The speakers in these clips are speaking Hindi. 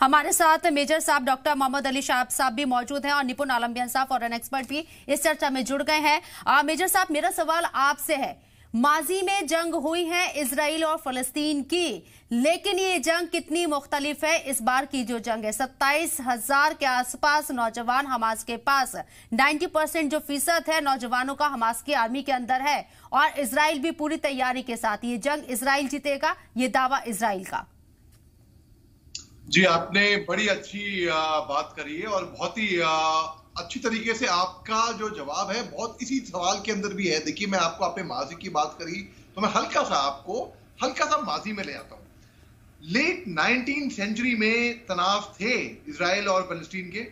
हमारे साथ मेजर साहब डॉक्टर मोहम्मद अली शाह साहब भी मौजूद हैं और निपुण आलम्बियन साहब और एन एक्सपर्ट भी इस चर्चा में जुड़ गए हैं। मेजर साहब, मेरा सवाल आपसे है। माजी में जंग हुई है इसराइल और फलस्तीन की, लेकिन ये जंग कितनी मुख्तलिफ़ है? इस बार की जो जंग है, सत्ताईस हज़ार के आसपास नौजवान हमास के पास 90 परसेंट जो फ़ीसद है नौजवानों का हमास की आर्मी के अंदर है, और इसराइल भी पूरी तैयारी के साथ ये जंग इसराइल जीतेगा, ये दावा इसराइल का। जी, आपने बड़ी अच्छी बात करी है और बहुत ही अच्छी तरीके से आपका जो जवाब है, बहुत इसी सवाल के अंदर भी है। देखिए, मैं आपको अपने माजी की बात करी तो मैं हल्का सा आपको, हल्का सा माजी में ले आता हूँ। लेट नाइनटीन सेंचुरी में तनाव थे इसराइल और फलस्तीन के,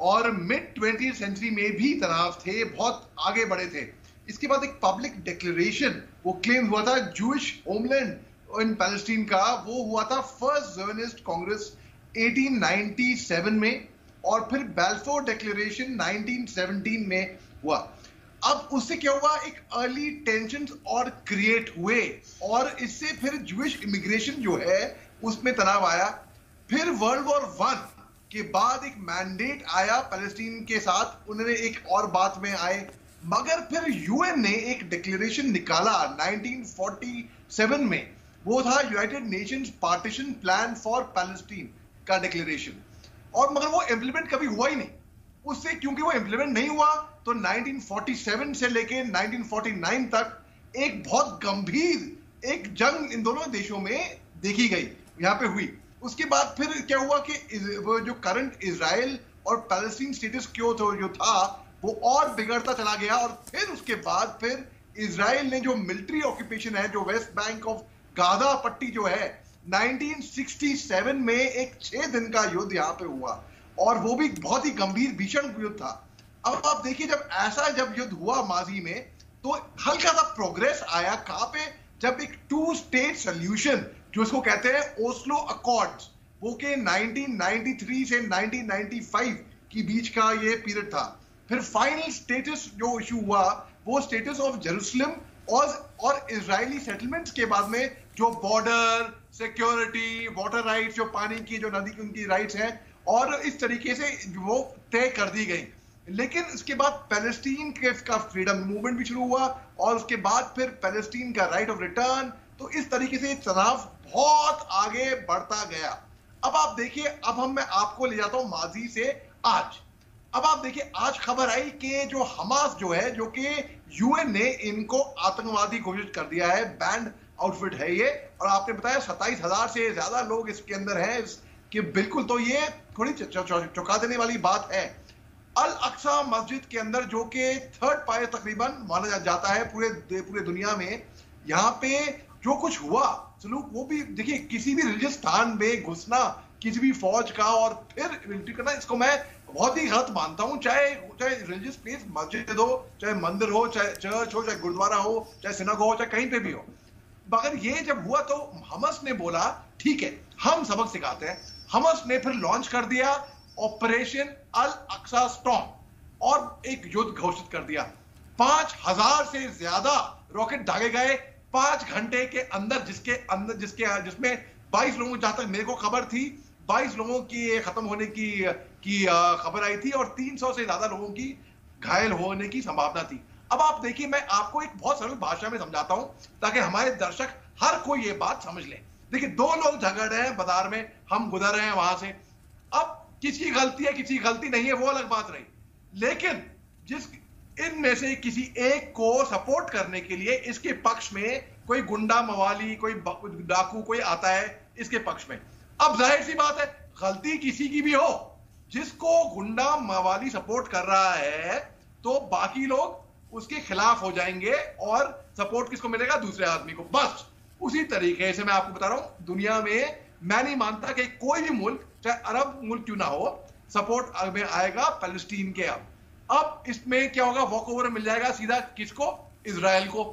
और मिड ट्वेंटी सेंचुरी में भी तनाव थे, बहुत आगे बढ़े थे। इसके बाद एक पब्लिक डिक्लेरेशन वो क्लेम हुआ था जूश होमलैंड इन पैलेस्टीन का, वो हुआ था फ़र्स्ट जर्नलिस्ट कांग्रेस 1897 में और फिर बेल्फोर डिक्लेरेशन 1917 में हुआ। अब उससे क्या हुआ? एक अर्ली टेंशन और क्रिएट हुए और इससे फिर जूश इमिग्रेशन जो है, उसमें तनाव आया। फिर वर्ल्ड वॉर वन के बाद एक मैंडेट आया पैलेस्टीन के साथ। उन्होंने एक और बात में आए। मगर फिर यूएन ने एक डिक्लेरेशन निकाला 1947 में। वो था United Nations partition plan for Palestine का डिक्लेरेशन और मगर वो इम्प्लीमेंट कभी हुआ ही नहीं। उससे क्योंकि वो इम्प्लीमेंट नहीं हुआ तो 1947 से लेके 1949 तक एक बहुत गंभीर एक जंग इन दोनों देशों में देखी गई, यहाँ पे हुई। उसके बाद फिर क्या हुआ कि वो जो करंट इसराइल और पैलेस्टीन स्टेटस क्यों तो जो था, वो और बिगड़ता चला गया। और फिर उसके बाद फिर इसराइल ने जो मिलिट्री ऑक्यूपेशन है, जो वेस्ट बैंक ऑफ़ गादा पट्टी जो है 1967 में एक छह दिन का युद्ध यहाँ पे हुआ। और वो भी बहुत ही गंभीर, भीषण युद्ध था। अब आप देखिए, जब ऐसा जब युद्ध हुआ माजी में तो हल्का सा प्रोग्रेस आया कहाँ पे? जब एक टू स्टेट सोल्यूशन जो इसको कहते हैं ओस्लो अकॉर्ड्स वो के 1993 से 1995 की बीच का ये पीरियड था। फिर फाइनल स्टेटस जो इशू हुआ, वो स्टेटस ऑफ़ जेरूसलम और और इजरायली सेटलमेंट्स के बाद में जो बॉर्डर सिक्योरिटी वाटर राइट्स जो पानी की, जो नदी की, उनकी राइट्स हैं, और इस तरीके से वो तय कर दी गई। लेकिन इसके बाद पैलेस्टीन के का फ्रीडम मूवमेंट भी शुरू हुआ, और उसके बाद फिर पैलेस्टीन का राइट ऑफ़ रिटर्न तो इस तरीके से तनाव बहुत आगे बढ़ता गया। अब आप देखिए, अब हम, मैं आपको ले जाता हूँ माजी से आज। अब आप देखिए, आज खबर आई कि जो हमास जो है, जो कि यूएन ने इनको आतंकवादी घोषित कर दिया है बैंड आउटफिट है ये। और आपने बताया सत्ताईस हज़ार से ज़्यादा लोग इसके अंदर हैं कि बिल्कुल तो ये थोड़ी चौंका देने वाली बात है। अल अक्सा मस्जिद के अंदर जो कि थर्ड पाए तकरीबन माना जाता है पूरे पूरे दुनिया में, यहाँ पे जो कुछ हुआ, सलूक, वो भी देखिए, किसी भी रिलीजियस स्थान में घुसना, किसी भी फौज का और फिर मिलिट्री करना, इसको मैं बहुत ही गलत मानता हूँ। चाहे चाहे रिलीजियस प्लेस मस्जिद हो, चाहे मंदिर हो, चाहे चर्च हो, चाहे गुरुद्वारा हो, चाहे सिनग हो, चाहे कहीं पे भी हो मगर ये जब हुआ तो हमस ने बोला, ठीक है, हम सबक सिखाते हैं। हमस ने फिर लॉन्च कर दिया ऑपरेशन अल अक्सा स्टॉम और एक युद्ध घोषित कर दिया। पाँच हज़ार से ज़्यादा रॉकेट दागे गए। पाँच घंटे के अंदर जिसके अंदर जिसके जिसमें बाईस लोगों जहाँ तक मेरे को खबर थी, बाईस लोगों की खत्म होने की की खबर आई थी और 300 से ज़्यादा लोगों की घायल होने की संभावना थी। अब आप देखिए, मैं आपको एक बहुत सरल भाषा में समझाता हूँ, ताकि हमारे दर्शक हर कोई ये बात समझ ले। देखिए, दो लोग झगड़ रहे हैं बाज़ार में, हम गुजर रहे हैं वहाँ से। अब किसी गलती है, किसी गलती नहीं है, वो अलग बात रही। लेकिन जिस, इनमें से किसी एक को सपोर्ट करने के लिए इसके पक्ष में कोई गुंडा मवाली, कोई डाकू, कोई आता है इसके पक्ष में। अब ज़ाहिर सी बात है, गलती किसी की भी हो, जिसको गुंडा मवाली सपोर्ट कर रहा है तो बाकी लोग उसके खिलाफ हो जाएँगे और सपोर्ट किसको मिलेगा? दूसरे आदमी को। बस उसी तरीके से मैं आपको बता रहा हूँ दुनिया में मैं नहीं मानता कि कोई भी मुल्क चाहे अरब मुल्क क्यों ना हो सपोर्ट में आएगा पैलेस्टीन के अब। अब इसमें क्या होगा? वॉक ओवर मिल जाएगा सीधा किसको? इसराइल को।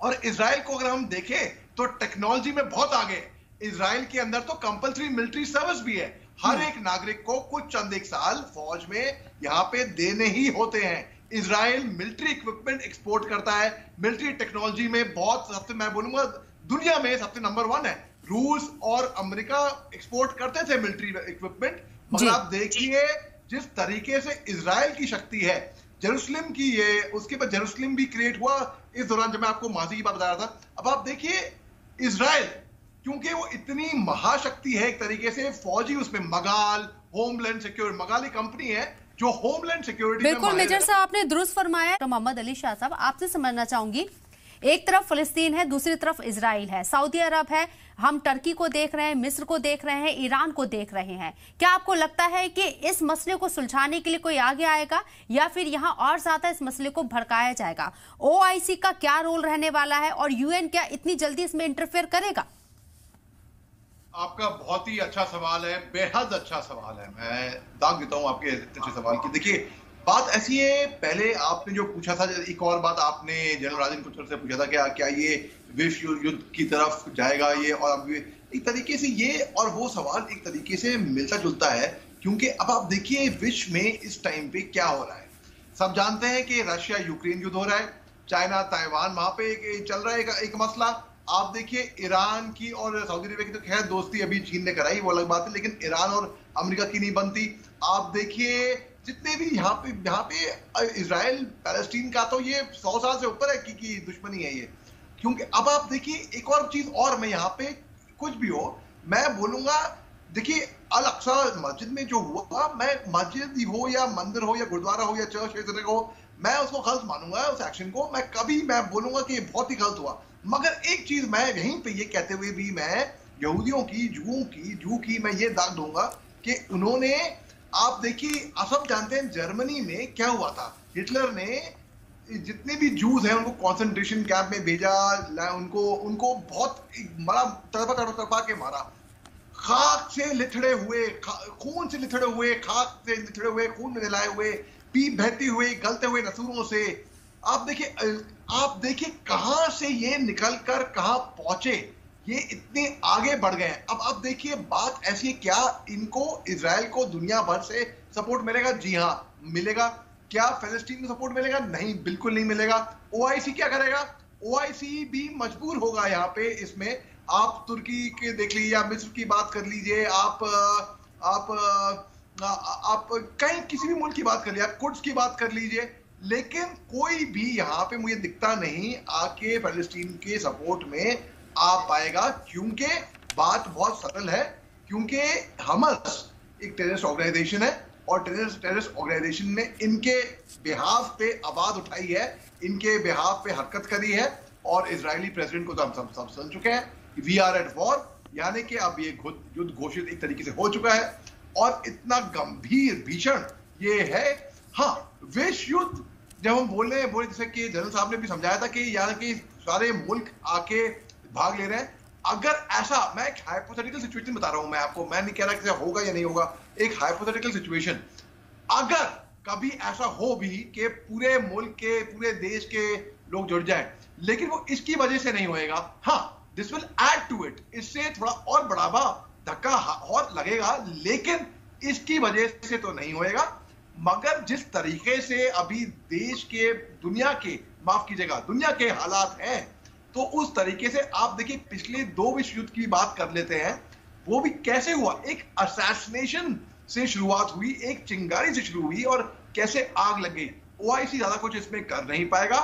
और इसराइल को अगर हम देखें तो टेक्नोलॉजी में बहुत आगे इसराइल के अंदर तो कंपलसरी मिलिट्री सर्विस भी है। हर हम्म। एक नागरिक को कुछ चंद एक साल फौज में यहाँ पे देने ही होते हैं। इसराइल मिलिट्री इक्विपमेंट एक्सपोर्ट करता है। मिलिट्री टेक्नोलॉजी में बहुत सबसे मैं बोलूँगा दुनिया में सबसे नंबर वन है। रूस और अमेरिका एक्सपोर्ट करते थे मिलिट्री इक्विपमेंट मगर आप देखिए जिस तरीके से इसराइल की शक्ति है जेरूसलम की ये उसके बाद जेरूसलम भी क्रिएट हुआ इस दौरान जब मैं आपको माजी की बात बता रहा था अब आप देखिए इसराइल क्योंकि वो इतनी महाशक्ति है एक तरीके से फौजी उसमें मगाल होमलैंड सिक्योरिटी मगाली कंपनी है जो होमलैंड सिक्योरिटी बिल्कुल मेजर साहब आपने दुरुस्त फरमाया। तो मोहम्मद अली शाह साहब आपसे समझना चाहूँगी एक तरफ़ फिलिस्तीन है दूसरी तरफ़ इसराइल है। सऊदी अरब है हम टर्की को देख रहे हैं मिस्र को देख रहे हैं ईरान को देख रहे हैं। क्या आपको लगता है कि इस मसले को सुलझाने के लिए कोई आगे आएगा या फिर यहाँ और ज़्यादा इस मसले को भड़काया जाएगा? ओआईसी का क्या रोल रहने वाला है और यूएन क्या इतनी जल्दी इसमें इंटरफेयर करेगा? आपका बहुत ही अच्छा सवाल है, बेहद अच्छा सवाल है। मैं दाग देता हूँ आपके अच्छे सवाल की। देखिए, बात ऐसी है, पहले आपने जो पूछा था, एक और बात आपने जनरल राजन कुचर से पूछा था क्या क्या ये विश्व युद्ध की तरफ़ जाएगा ये, और अब एक तरीके से ये और वो सवाल एक तरीके से मिलता जुलता है, क्योंकि अब आप देखिए विश्व में इस टाइम पे क्या हो रहा है। सब जानते हैं कि रशिया यूक्रेन युद्ध हो रहा है चाइना ताइवान वहाँ पे चल रहा है एक मसला आप देखिए ईरान की और सऊदी अरेबिया की तो खैर दोस्ती अभी चीन ने कराई वो अलग बात है लेकिन ईरान और अमेरिका की नहीं बनती। आप देखिए जितने भी यहाँ पे यहाँ पे इसराइल पैलेस्टीन का तो ये सौ साल से ऊपर है की, की दुश्मनी है ये। क्योंकि अब आप देखिए एक और चीज़ और मैं यहाँ पे कुछ भी हो मैं बोलूँगा देखिए अल अक्सा मस्जिद में जो हुआ मैं मस्जिद हो या मंदिर हो या गुरुद्वारा हो या चर्च हो मैं उसको गलत मानूँगा उस एक्शन को। मैं कभी मैं बोलूँगा कि ये बहुत ही गलत हुआ। मगर एक चीज़ मैं यहीं पे ये कहते हुए भी मैं यहूदियों की जुओं की जू की मैं ये दाग दूँगा कि उन्होंने, आप देखिए, आप सब जानते हैं जर्मनी में क्या हुआ था? हिटलर ने जितने भी जूस हैं उनको कॉन्सेंट्रेशन कैंप में भेजा उनको उनको बहुत बड़ा तरफा तरफा के मारा। खाक से लिथड़े हुए खून से लिथड़े हुए, खाक से लिथड़े हुए, खून में नहलाए हुए पी बहती हुई, गलते हुए नसूरों से आप देखिए आप देखिए कहाँ से ये निकल कर कहा पहुँचे, ये इतने आगे बढ़ गए हैं। अब आप देखिए, बात ऐसी है, क्या इनको इसराइल को दुनिया भर से सपोर्ट मिलेगा? जी हाँ मिलेगा। क्या फिलिस्तीन को सपोर्ट मिलेगा? नहीं, बिल्कुल नहीं मिलेगा। ओआईसी क्या करेगा? ओआईसी भी मजबूर होगा यहाँ पे इसमें। आप तुर्की के देख लीजिए, आप मिस्र की बात कर लीजिए आप आप आप कहीं किसी भी मुल्क की बात कर लीजिए, आप कुड्स की बात कर लीजिए लेकिन कोई भी यहाँ पे मुझे दिखता नहीं, आके फलस्तीन के सपोर्ट में आ पाएगा, क्योंकि बात बहुत सरल है, क्योंकि हमस एक टेररिस्ट ऑर्गेनाइजेशन है और टेररिस्ट टेररिस्ट ऑर्गेनाइजेशन ने इनके बिहाफ पे आवाज़ उठाई है, इनके बिहाफ पे हरकत करी है और इसराइली प्रेसिडेंट को तो हम सब सब समझ चुके हैं वी आर एट वॉर यानी कि अब ये युद्ध घोषित एक तरीके से हो चुका है और इतना गंभीर भीषण ये है हाँ विश्व युद्ध जब हम बोल रहे हैं, बोले जैसे कि जनरल साहब ने भी समझाया था कि यानी कि सारे मुल्क आके भाग ले रहे हैं। अगर ऐसा, मैं एक हाइपोथेटिकल सिचुएशन बता रहा हूँ, मैं आपको, मैं नहीं कह रहा कि होगा या नहीं होगा, एक हाइपोथेटिकल सिचुएशन अगर कभी ऐसा हो भी कि पूरे मुल्क के, पूरे देश के लोग जुड़ जाए, लेकिन वो इसकी वजह से नहीं होएगा हाँ this will add to it इससे थोड़ा और बढ़ावा, धक्का और लगेगा, लेकिन इसकी वजह से तो नहीं होएगा। मगर जिस तरीके से अभी देश के, दुनिया के, माफ़ कीजिएगा, दुनिया के हालात हैं तो उस तरीके से आप देखिए, पिछले दो विश्व युद्ध की बात कर लेते हैं, वो भी कैसे हुआ? एक असैसिनेशन से शुरुआत हुई, एक चिंगारी से शुरू हुई, और कैसे आग लग? गई ओआईसी ज़्यादा कुछ इसमें कर नहीं पाएगा।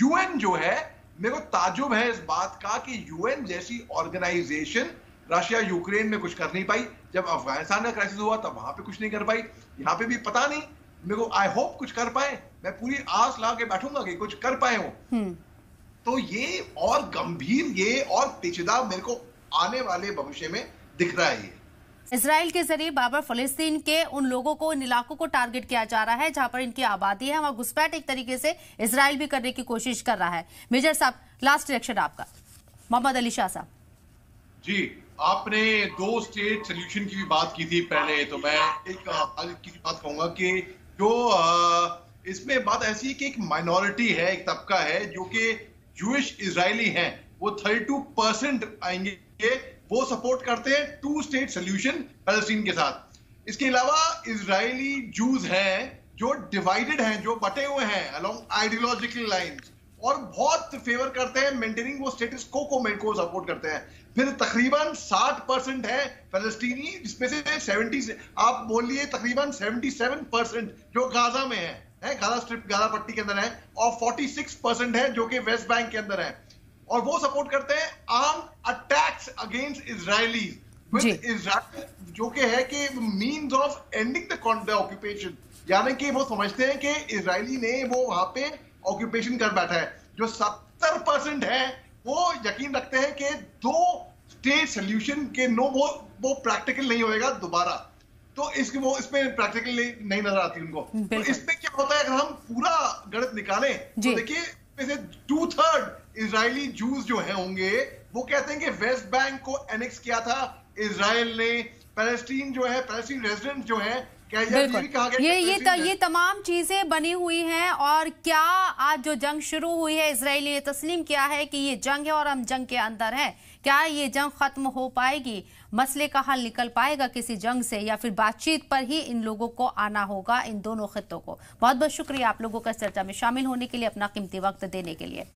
यूएन जो है, मेरे को ताजुब है इस बात का कि यूएन जैसी ऑर्गेनाइजेशन रशिया यूक्रेन में कुछ कर नहीं पाई। जब अफ़गानिस्तान का क्राइसिस हुआ तब वहाँ पे कुछ नहीं कर पाई। यहाँ पे भी पता नहीं। मेरे को आई होप कुछ कर पाए। मैं पूरी आस ला के बैठूँगा कि कुछ कर पाए हो। हम्म। तो ये और गंभीर ये और पेचीदा मेरे को आने वाले भविष्य में दिख रहा है ये। इसराइल के ज़रिए बाबर फलस्तीन के उन लोगों को इन इलाकों को टारगेट किया जा रहा है जहाँ पर इनकी आबादी है। वहाँ घुसपैठ एक तरीके से इसराइल भी करने की कोशिश कर रहा है। मेजर साहब लास्ट रिएक्शन आपका। मोहम्मद अली शाह साहब। जी। आपने दो स्टेट सोल्यूशन की भी बात की थी पहले तो मैं एक की बात कहूँगा कि जो इसमें बात ऐसी कि एक माइनॉरिटी है, एक तबका है, जो कि जूश इसराइली हैं, वो 32 परसेंट आएँगे, वो सपोर्ट करते हैं टू स्टेट सोल्यूशन पैलेस्टीन के साथ। इसके अलावा इसराइली जूज हैं, जो डिवाइडेड हैं, जो बटे हुए हैं अलोंग आइडियोलॉजिकल लाइंस और बहुत फेवर करते हैं मेंटेनिंग वो स्टेटस को को को सपोर्ट करते हैं। फिर तकरीबन 60 परसेंट है फलस्तीनी जिसमें से 70 से आप बोलिए तकरीबन 77 परसेंट जो गाजा में है है? गाजा स्ट्रिप गाजा पट्टी के अंदर है और 46 परसेंट है जो कि वेस्ट बैंक के अंदर है। और वो सपोर्ट करते हैं आर्म अटैक्स अगेंस्ट इसराइल जो। कि है कि means of ending the occupation यानी कि वो समझते हैं कि इसराइली ने वो वहाँ पे ऑक्यूपेशन कर बैठा है जो सत्तर परसेंट है वो यकीन रखते हैं कि दो स्टेट सोल्यूशन के नो वो वो प्रैक्टिकल नहीं होएगा दोबारा। तो इसके वो इसमें प्रैक्टिकल नहीं, नहीं नज़र आती उनको। तो इसमें क्या होता है अगर हम पूरा गणित निकालें तो देखिए टू थर्ड इसराइली जूस जो है होंगे वो कहते हैं कि वेस्ट बैंक को एनेक्स किया था। इसराइल ने पैलेस्टीन जो है पैलेस्टीन रेजिडेंट जो है बिल्कुल। ये ये त, ये तमाम चीज़ें बनी हुई हैं और क्या आज जो जंग शुरू हुई है इसराइल ने तस्लीम किया है कि ये जंग है और हम जंग के अंदर हैं। क्या ये जंग खत्म हो पाएगी? मसले का हल निकल पाएगा किसी जंग से? या फिर बातचीत पर ही इन लोगों को आना होगा इन दोनों खितों को? बहुत बहुत शुक्रिया आप लोगों का चर्चा में शामिल होने के लिए अपना कीमती वक्त देने के लिए।